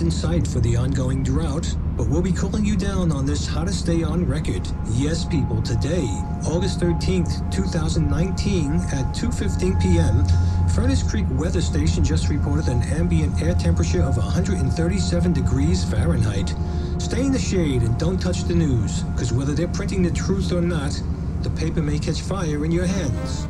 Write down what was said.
In sight for the ongoing drought, but we'll be calling you down on this How to stay on record. Yes, people, today, August 13th, 2019, at 2.15 p.m., Furnace Creek Weather Station just reported an ambient air temperature of 137 degrees Fahrenheit. Stay in the shade and don't touch the news, because whether they're printing the truth or not, the paper may catch fire in your hands.